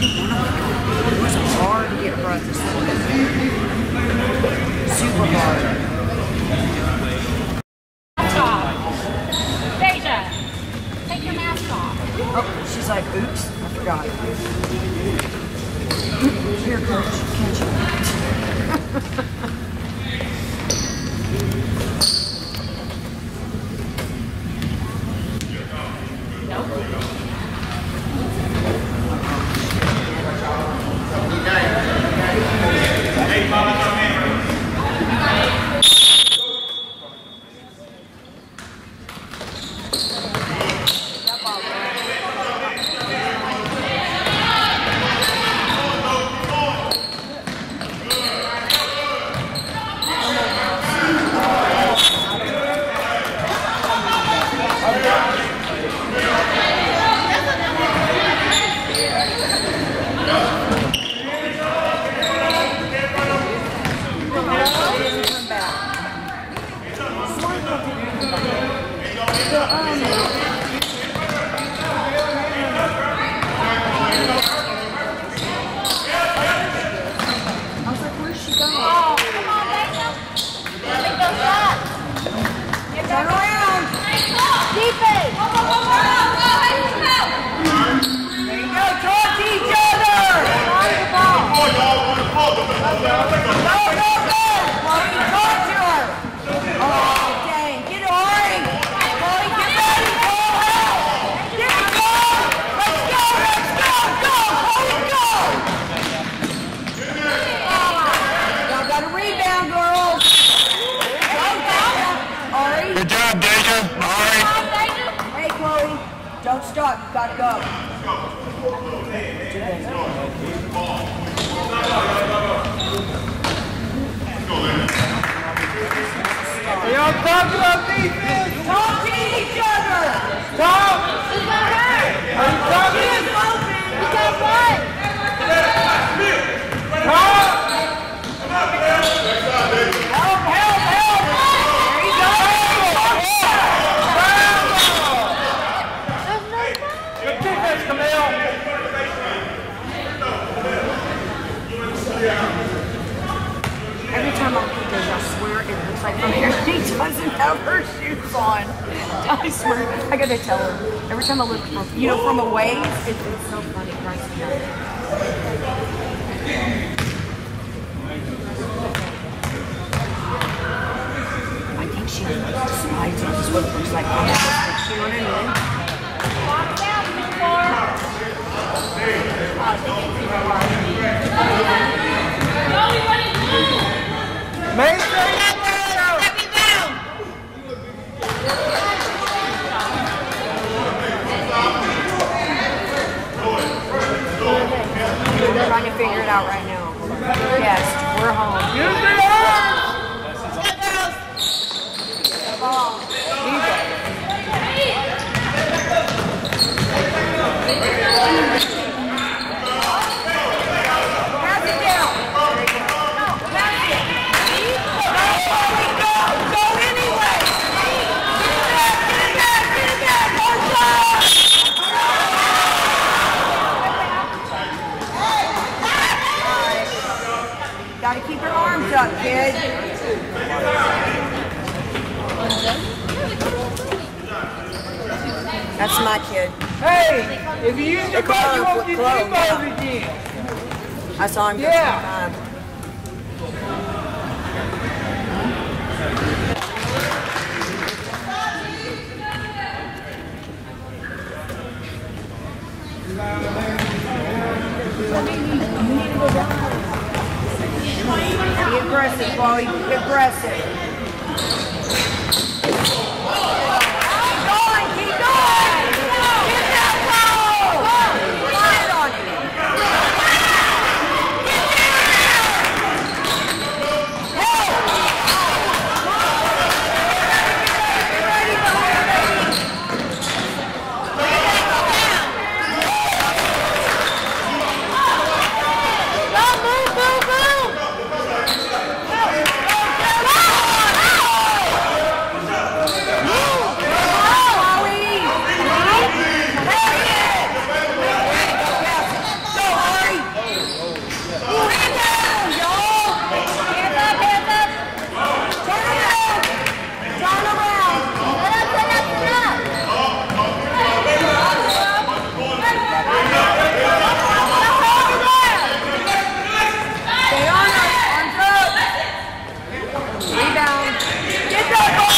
It was hard to get a breath this morning. have her shoes on. I swear, I gotta tell her. Every time I look from, you know, from away. it's, it's so funny. right now. I think she despises what this. Looks like I'm just chewing it in. Walk down, Miss Mason! trying to figure it out right now. Yes, we're home. That's my kid. Hey, if you use the butt, you won't get Clone, yeah. again. I saw him. Yeah. Go down aggressive, Wally. Aggressive. Rebound. Get that ball!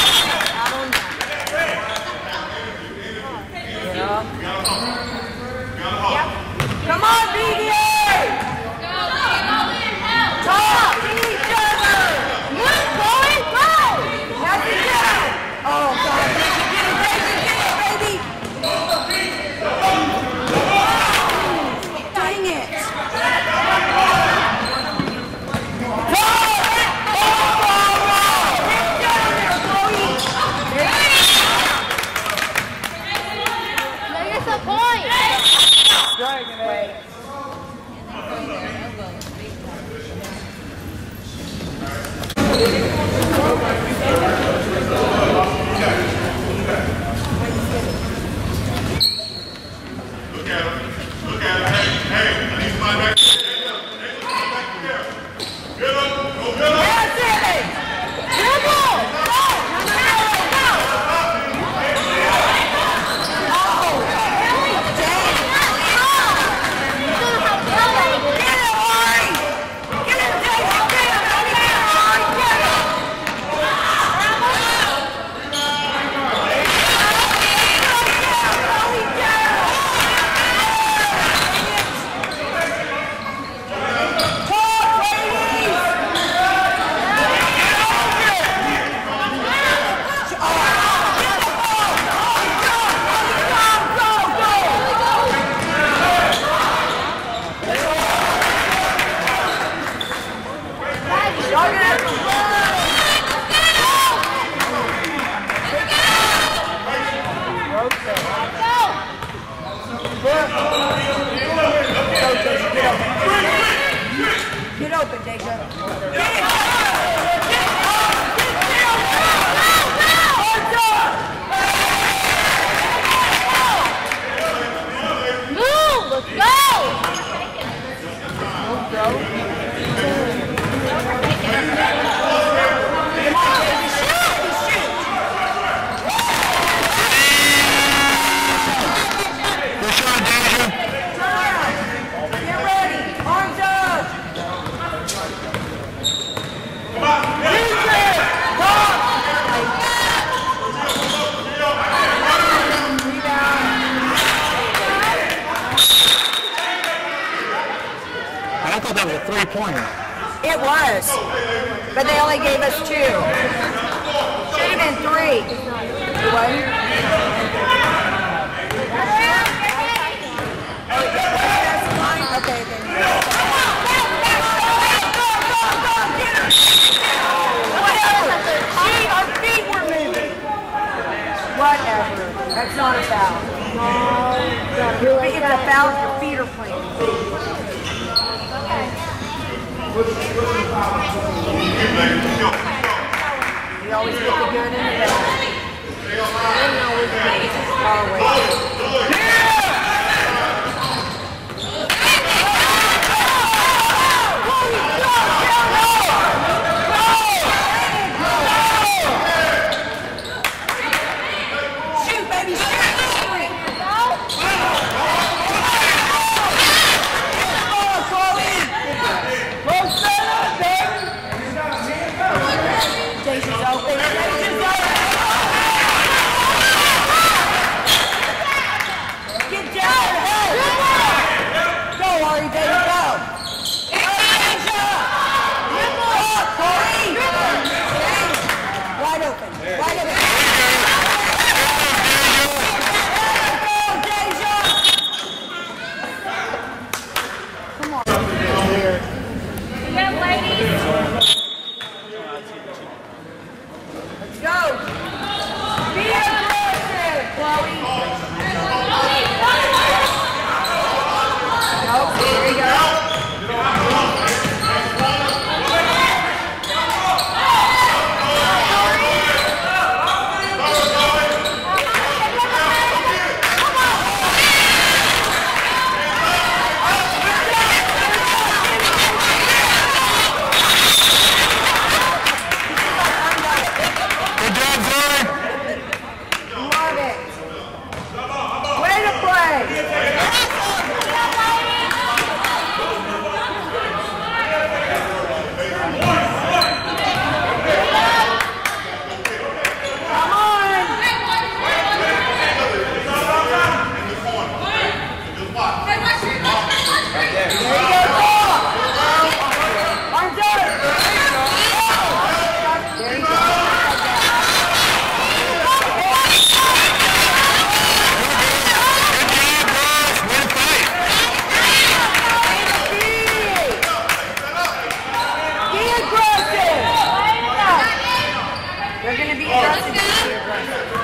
disappointing. It was. But they only gave us two. Should have been three. What? Okay. Whatever. That's not a foul. No, it's a foul your feet are. He always gets the gun in We're going to be adjusted.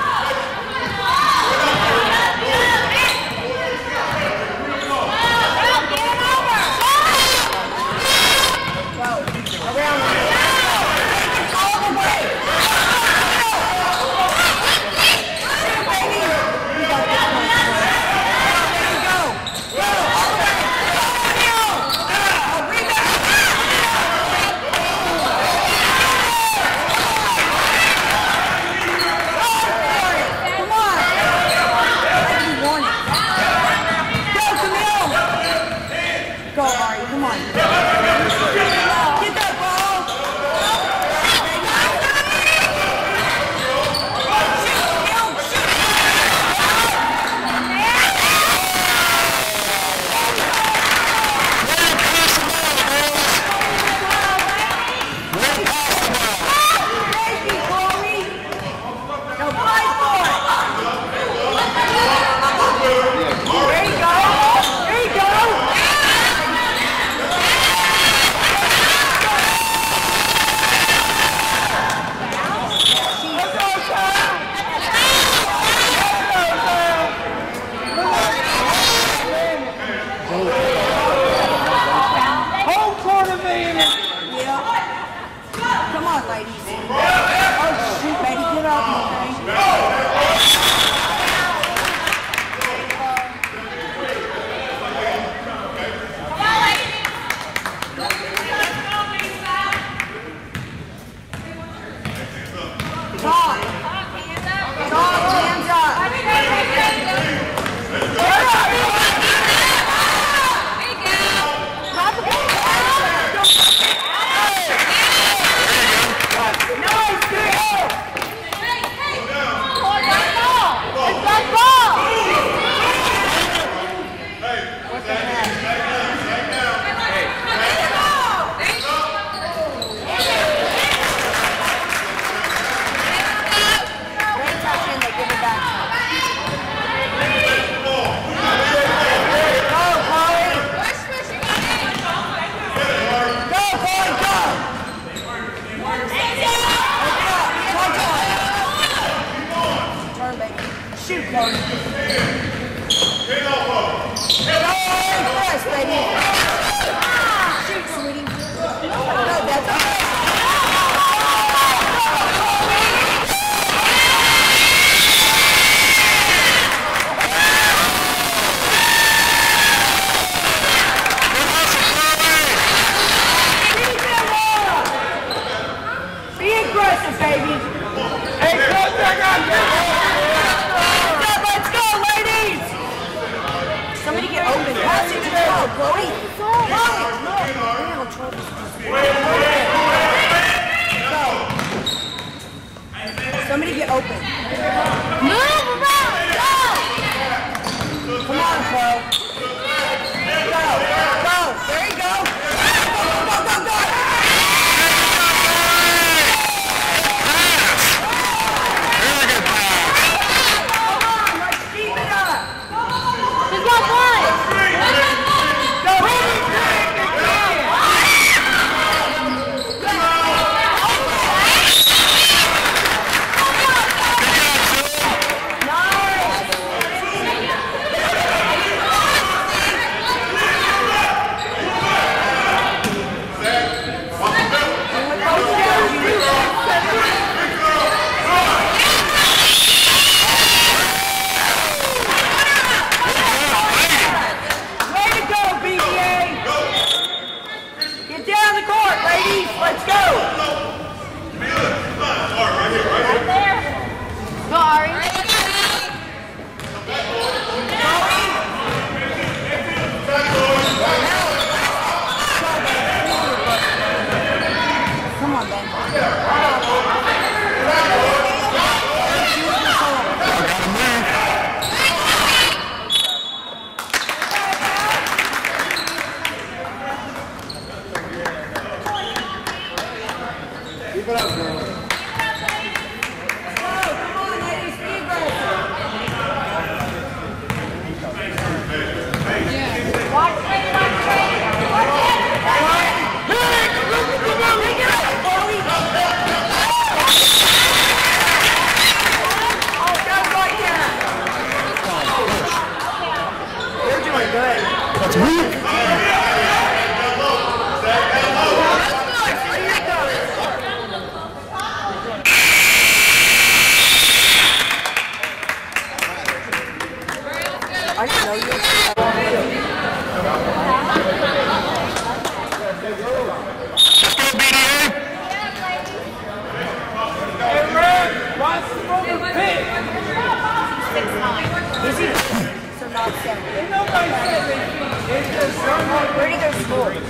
Somebody get open. Move around. Go. Come on, Flo. Go. Where do you go school?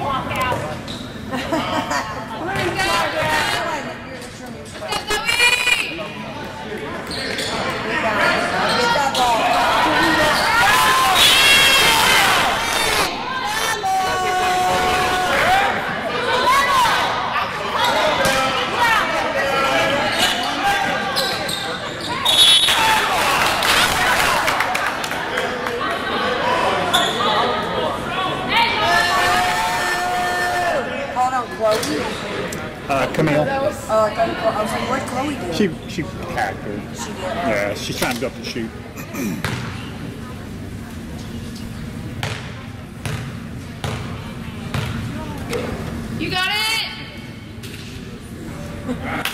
Walk out. Camille. That uh, I was like, what Chloe do? She, she hacked her. She did. Yeah, she's trying to go up the chute. You got it?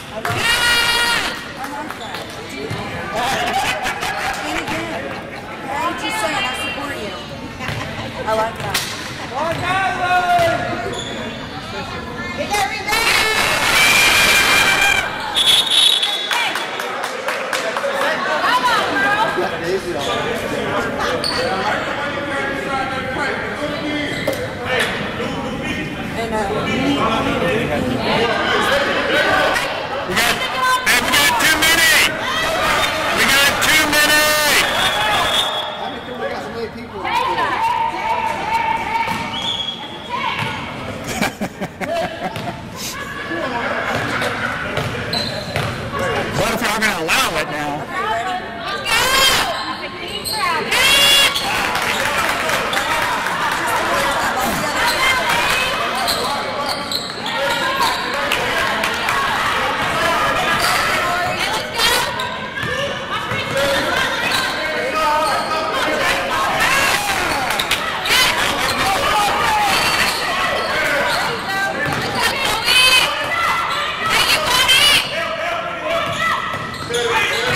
Yeah.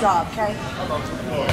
Job, okay?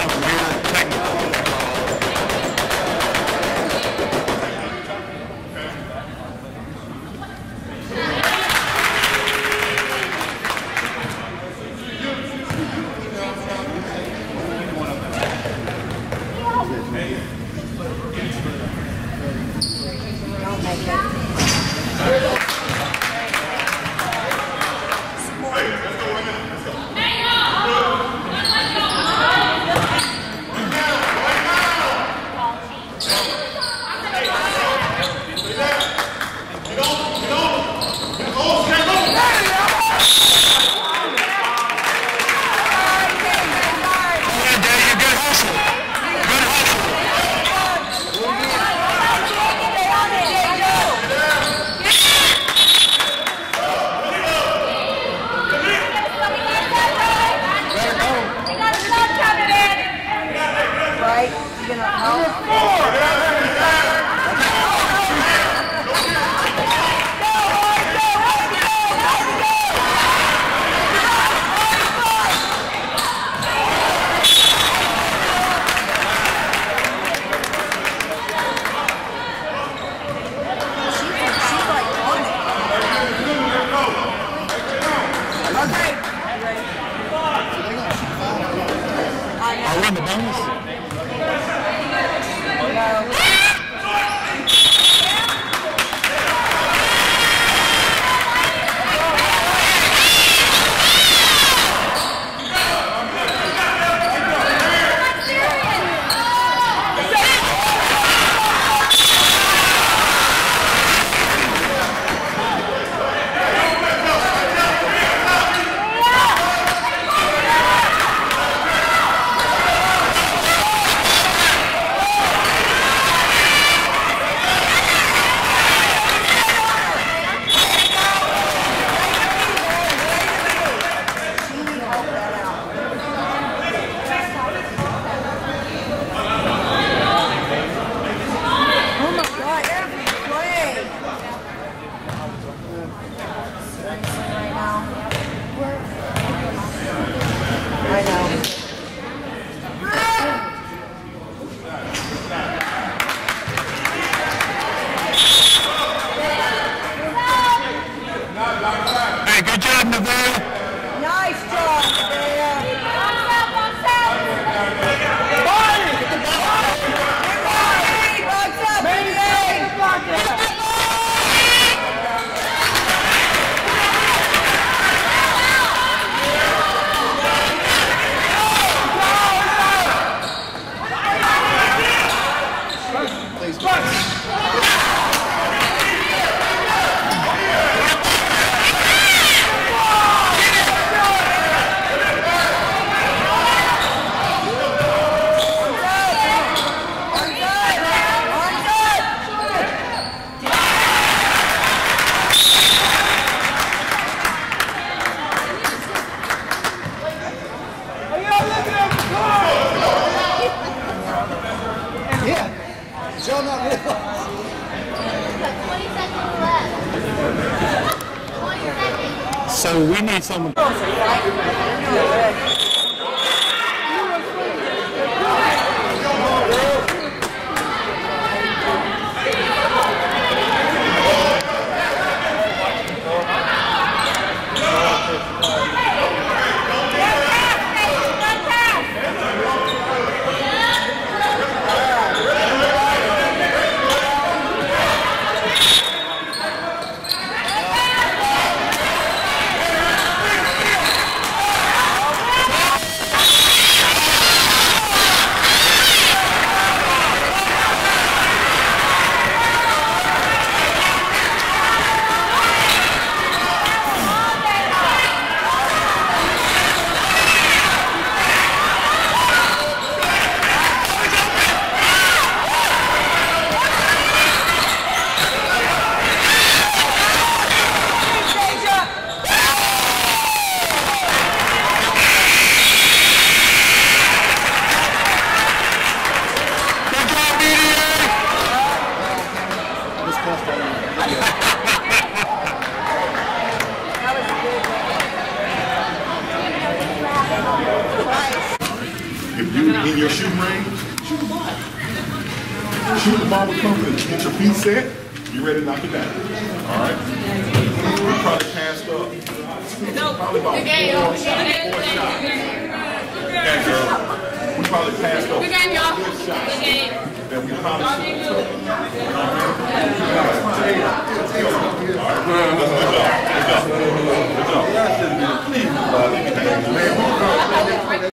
So this